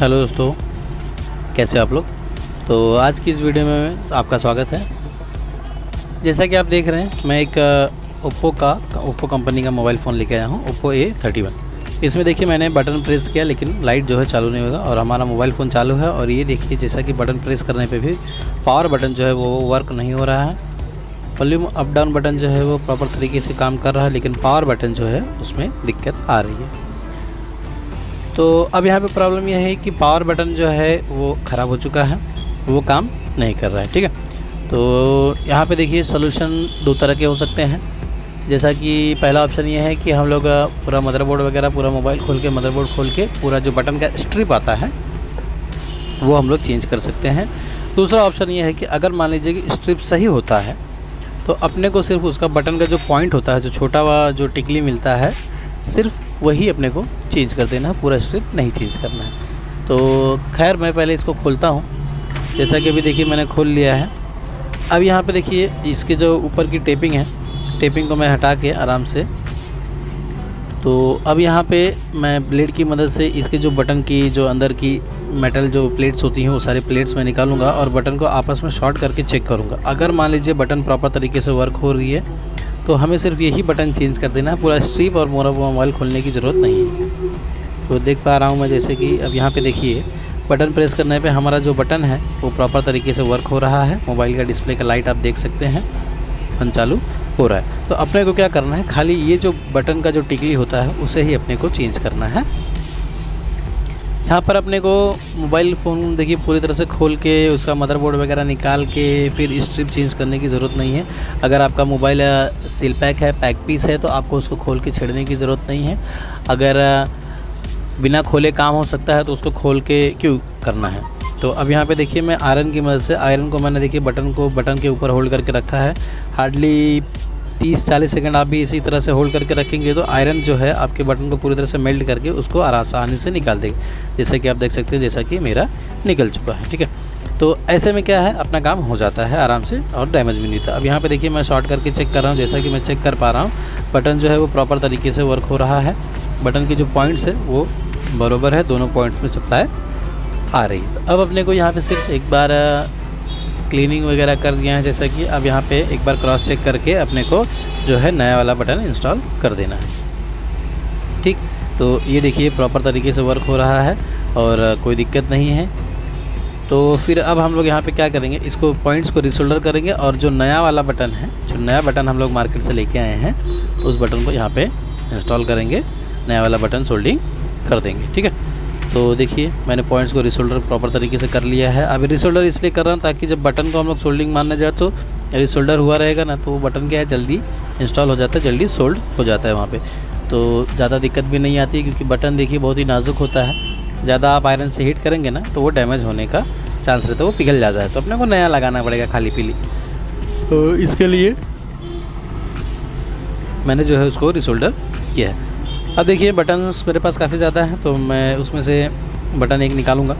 Hello दोस्तों, कैसे आप लोग? तो आज की इस वीडियो में आपका स्वागत है। जैसा कि आप देख रहे हैं, मैं एक ओप्पो का, ओप्पो कंपनी का मोबाइल फ़ोन लेके आया हूँ, ओप्पो ए थर्टी वन। इसमें देखिए मैंने बटन प्रेस किया, लेकिन लाइट जो है चालू नहीं होगा और हमारा मोबाइल फ़ोन चालू है और ये देखिए, जैसा कि बटन प्रेस करने पे भी पावर बटन जो है वो वर्क नहीं हो रहा है। वॉल्यूम अप डाउन बटन जो है वो प्रॉपर तरीके से काम कर रहा है, लेकिन पावर बटन जो है उसमें दिक्कत आ रही है। तो अब यहाँ पे प्रॉब्लम यह है कि पावर बटन जो है वो ख़राब हो चुका है, वो काम नहीं कर रहा है, ठीक है? तो यहाँ पे देखिए सोल्यूशन दो तरह के हो सकते हैं। जैसा कि पहला ऑप्शन ये है कि हम लोग पूरा मदरबोर्ड वगैरह, पूरा मोबाइल खोल के मदरबोर्ड खोल के पूरा जो बटन का स्ट्रिप आता है, वो हम लोग चेंज कर सकते हैं। दूसरा ऑप्शन ये है कि अगर मान लीजिए कि स्ट्रिप सही होता है तो अपने को सिर्फ़ उसका बटन का जो पॉइंट होता है, जो छोटा हुआ जो टिकली मिलता है, सिर्फ़ वही अपने को चेंज कर देना, पूरा स्ट्रिप नहीं चेंज करना है। तो खैर, मैं पहले इसको खोलता हूँ। जैसा कि अभी देखिए, मैंने खोल लिया है। अब यहाँ पे देखिए, इसके जो ऊपर की टेपिंग है टेपिंग को मैं हटा के आराम से। तो अब यहाँ पे मैं ब्लेड की मदद से इसके जो बटन की, जो अंदर की मेटल जो प्लेट्स होती हैं, वो सारे प्लेट्स मैं निकालूँगा और बटन को आपस में शॉर्ट करके चेक करूँगा। अगर मान लीजिए बटन प्रॉपर तरीके से वर्क हो रही है तो हमें सिर्फ़ यही बटन चेंज कर देना है। पूरा स्ट्रीप और मोरा मोबाइल खोलने की ज़रूरत नहीं है। तो देख पा रहा हूँ मैं जैसे कि अब यहाँ पे देखिए, बटन प्रेस करने पे हमारा जो बटन है, वो प्रॉपर तरीके से वर्क हो रहा है। मोबाइल का डिस्प्ले का लाइट आप देख सकते हैं। फन चालू हो रहा है। तो अपने को क्या करना है, खाली ये जो बटन का जो टिकली होता है, उसे ही अपने को चेंज करना है। यहाँ पर अपने को मोबाइल फ़ोन देखिए, पूरी तरह से खोल के, उसका मदरबोर्ड वगैरह निकाल के, फिर स्ट्रिप चेंज करने की ज़रूरत नहीं है। अगर आपका मोबाइल सील पैक है, पैक पीस है तो आपको उसको खोल के छेड़ने की ज़रूरत नहीं है। अगर बिना खोले काम हो सकता है तो उसको खोल के क्यों करना है? तो अब यहाँ पे देखिए मैं आयरन की मदद से, आयरन को मैंने देखिए बटन को, बटन के ऊपर होल्ड करके रखा है। हार्डली तीस चालीस सेकंड आप भी इसी तरह से होल्ड करके रखेंगे तो आयरन जो है आपके बटन को पूरी तरह से मेल्ट करके उसको आसानी से निकाल देगा। जैसे कि आप देख सकते हैं, जैसा कि मेरा निकल चुका है, ठीक है? तो ऐसे में क्या है, अपना काम हो जाता है आराम से और डैमेज भी नहीं था अब यहाँ पे देखिए मैं शॉर्ट करके चेक कर रहा हूँ, जैसा कि मैं चेक कर पा रहा हूँ, बटन जो है वो प्रॉपर तरीके से वर्क हो रहा है। बटन के जो पॉइंट्स है, वो बरोबर है, दोनों पॉइंट्स में सप्लाई आ रही है। तो अब अपने को यहाँ पे सिर्फ़ एक बार क्लीनिंग वगैरह कर दिया है, जैसा कि अब यहाँ पे एक बार क्रॉस चेक करके अपने को जो है नया वाला बटन इंस्टॉल कर देना है। ठीक? तो ये देखिए प्रॉपर तरीके से वर्क हो रहा है और कोई दिक्कत नहीं है। तो फिर अब हम लोग यहाँ पे क्या करेंगे, इसको पॉइंट्स को रिसोल्डर करेंगे और जो नया वाला बटन है, जो नया बटन हम लोग मार्केट से लेके आए हैं, उस बटन को यहाँ पे इंस्टॉल करेंगे। नया वाला बटन सोल्डिंग कर देंगे ठीक है? तो देखिए मैंने पॉइंट्स को रिसोल्डर प्रॉपर तरीके से कर लिया है। अभी रिसोल्डर इसलिए कर रहा हूँ ताकि जब बटन को हम लोग सोल्डिंग मारने जाए तो रिसोल्डर हुआ रहेगा ना तो वो बटन क्या है जल्दी इंस्टॉल हो जाता है जल्दी सोल्ड हो जाता है वहाँ पर तो ज़्यादा दिक्कत भी नहीं आती क्योंकि बटन देखिए बहुत ही नाजुक होता है। ज़्यादा आप आयरन से हीट करेंगे ना तो वो डैमेज होने का चांस रहता है वो पिघल जाता है। तो अपने को नया लगाना पड़ेगा खाली पीली। तो इसके लिए मैंने जो है उसको रिसोल्डर किया है। अब देखिए बटन्स मेरे पास काफ़ी ज़्यादा हैं तो मैं उसमें से बटन एक निकालूँगा।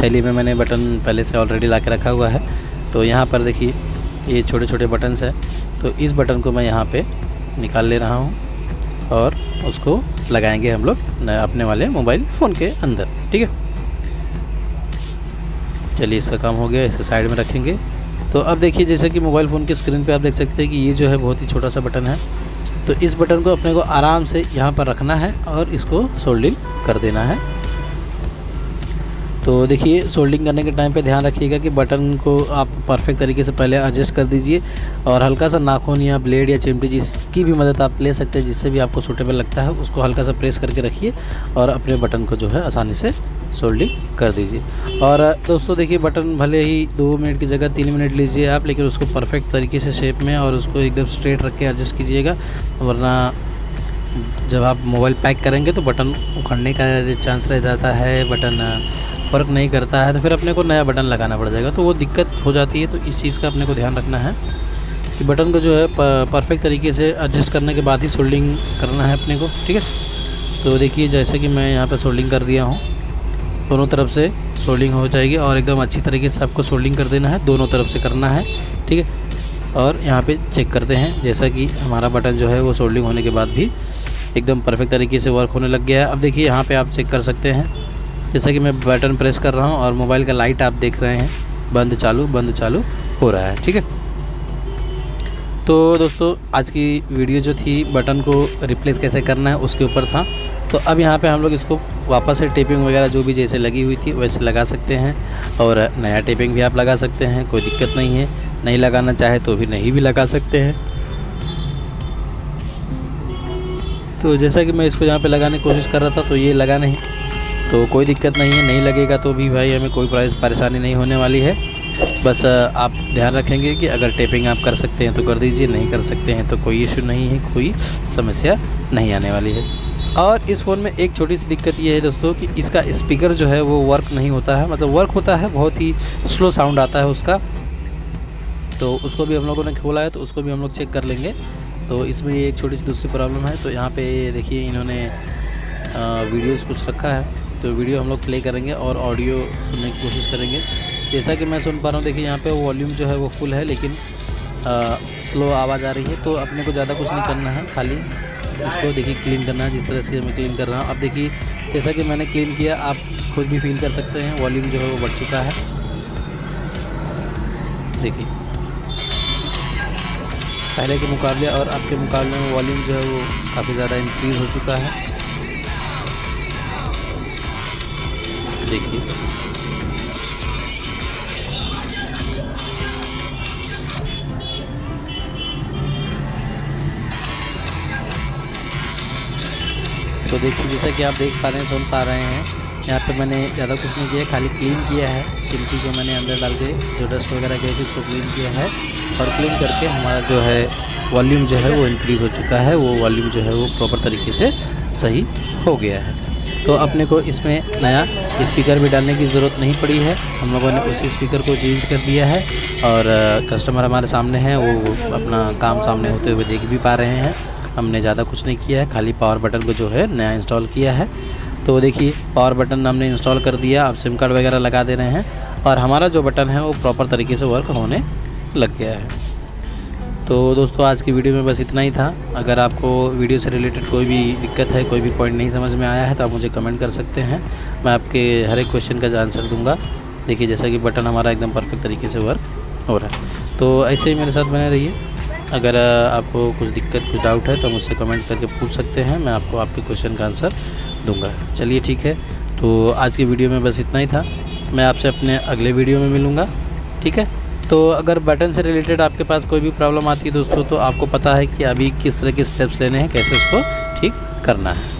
थैली में मैंने बटन पहले से ऑलरेडी ला के रखा हुआ है। तो यहाँ पर देखिए, ये छोटे छोटे बटन्स हैं। तो इस बटन को मैं यहाँ पे निकाल ले रहा हूँ और उसको लगाएँगे हम लोग अपने वाले मोबाइल फ़ोन के अंदर, ठीक है? चलिए, इसका काम हो गया, इसे साइड में रखेंगे। तो अब देखिए, जैसे कि मोबाइल फ़ोन की स्क्रीन पे आप देख सकते हैं कि ये जो है बहुत ही छोटा सा बटन है। तो इस बटन को अपने को आराम से यहाँ पर रखना है और इसको सोल्डिंग कर देना है। तो देखिए सोल्डिंग करने के टाइम पे ध्यान रखिएगा कि बटन को आप परफेक्ट तरीके से पहले एडजस्ट कर दीजिए और हल्का सा नाखून या ब्लेड या चिमटी जिसकी भी मदद आप ले सकते हैं, जिससे भी आपको सूटेबल लगता है, उसको हल्का सा प्रेस करके रखिए और अपने बटन को जो है आसानी से सोल्डिंग कर दीजिए। और दोस्तों, देखिए बटन भले ही दो मिनट की जगह तीन मिनट लीजिए आप, लेकिन उसको परफेक्ट तरीके से शेप में और उसको एकदम स्ट्रेट रख के एडजस्ट कीजिएगा, वरना जब आप मोबाइल पैक करेंगे तो बटन उखड़ने का चांस रह जाता है बटन वर्क नहीं करता है तो फिर अपने को नया बटन लगाना पड़ जाएगा। तो वो दिक्कत हो जाती है तो इस चीज़ का अपने को ध्यान रखना है कि बटन को जो है परफेक्ट तरीके से एडजस्ट करने के बाद ही सोल्डिंग करना है अपने को, ठीक है? तो देखिए, जैसे कि मैं यहाँ पर सोल्डिंग कर दिया हूँ, दोनों तरफ़ से सोल्डिंग हो जाएगी और एकदम अच्छी तरीके से आपको सोल्डिंग कर देना है, दोनों तरफ़ से करना है, ठीक है? और यहाँ पे चेक करते हैं, जैसा कि हमारा बटन जो है वो सोल्डिंग होने के बाद भी एकदम परफेक्ट तरीके से वर्क होने लग गया है। अब देखिए, यहाँ पे आप चेक कर सकते हैं। जैसा कि मैं बटन प्रेस कर रहा हूँ और मोबाइल का लाइट आप देख रहे हैं। बंद चालू बंद चालू हो रहा है, ठीक है? तो दोस्तों, आज की वीडियो जो थी बटन को रिप्लेस कैसे करना है, उसके ऊपर था। तो अब यहाँ पे हम लोग इसको वापस से टेपिंग वगैरह जो भी जैसे लगी हुई थी, वैसे लगा सकते हैं। और नया टेपिंग भी आप लगा सकते हैं, कोई दिक्कत नहीं है। नहीं लगाना चाहे तो भी नहीं भी लगा सकते हैं। तो जैसा कि मैं इसको यहाँ पे लगाने की कोशिश कर रहा था तो ये लगा नहीं। तो कोई दिक्कत नहीं है, नहीं लगेगा तो भी भाई हमें कोई परेशानी नहीं होने वाली है। बस आप ध्यान रखेंगे कि अगर टेपिंग आप कर सकते हैं तो कर दीजिए, नहीं कर सकते हैं तो कोई इशू नहीं है, कोई समस्या नहीं आने वाली है। और इस फ़ोन में एक छोटी सी दिक्कत ये है दोस्तों कि इसका स्पीकर जो है वो वर्क नहीं होता है मतलब वर्क होता है, बहुत ही स्लो साउंड आता है उसका। तो उसको भी हम लोगों ने खोला है तो उसको भी हम लोग चेक कर लेंगे। तो इसमें एक छोटी सी दूसरी प्रॉब्लम है तो यहाँ पे देखिए इन्होंने वीडियोस कुछ रखा है। तो वीडियो हम लोग प्ले करेंगे और ऑडियो सुनने की कोशिश करेंगे। जैसा कि मैं सुन पा रहा हूँ देखिए यहाँ पे वॉल्यूम जो है वो फुल है लेकिन आ, स्लो आवाज़ आ रही है तो अपने को ज़्यादा कुछ नहीं करना है खाली इसको देखिए क्लीन करना है जिस तरह से मैं क्लीन कर रहा हूँ। अब देखिए जैसा कि मैंने क्लीन किया आप खुद भी फील कर सकते हैं वॉल्यूम जो है वो बढ़ चुका है। देखिए। पहले के मुकाबले और अब के मुकाबले में वॉल्यूम जो है वो काफ़ी ज़्यादा इंक्रीज़ हो चुका है। देखिए, जैसा कि आप देख पा रहे हैं, सुन पा रहे हैं, यहाँ पे मैंने ज़्यादा कुछ नहीं किया, खाली क्लीन किया है। चिमटी को मैंने अंदर डाल के, जो डस्ट वगैरह गई थी, उसको क्लीन किया है। और क्लीन करके हमारा जो है वॉल्यूम जो है, वो इंक्रीज़ हो चुका है। वो वॉल्यूम जो है, वो प्रॉपर तरीके से सही हो गया है। तो अपने को इसमें नया स्पीकर भी डालने की ज़रूरत नहीं पड़ी है। हम लोगों ने उसी स्पीकर को चेंज कर दिया है। और कस्टमर हमारे सामने हैं, वो अपना काम सामने होते हुए देख भी पा रहे हैं। हमने ज़्यादा कुछ नहीं किया है, खाली पावर बटन को जो है नया इंस्टॉल किया है। तो देखिए पावर बटन हमने इंस्टॉल कर दिया आप सिम कार्ड वगैरह लगा दे रहे हैं और हमारा जो बटन है वो प्रॉपर तरीके से वर्क होने लग गया है। तो दोस्तों, आज की वीडियो में बस इतना ही था। अगर आपको वीडियो से रिलेटेड कोई भी दिक्कत है, कोई भी पॉइंट नहीं समझ में आया है तो आप मुझे कमेंट कर सकते हैं। मैं आपके हर एक क्वेश्चन का आंसर दूँगा। देखिए, जैसा कि बटन हमारा एकदम परफेक्ट तरीके से वर्क हो रहा है। तो ऐसे ही मेरे साथ बने रहिए। अगर आपको कुछ दिक्कत, कुछ डाउट है तो मुझसे कमेंट करके पूछ सकते हैं, मैं आपको आपके क्वेश्चन का आंसर दूँगा। चलिए ठीक है तो आज की वीडियो में बस इतना ही था। मैं आपसे अपने अगले वीडियो में मिलूँगा, ठीक है? तो अगर बटन से रिलेटेड आपके पास कोई भी प्रॉब्लम आती है दोस्तों तो आपको पता है कि अभी किस तरह के स्टेप्स लेने हैं, कैसे उसको, ठीक, करना है।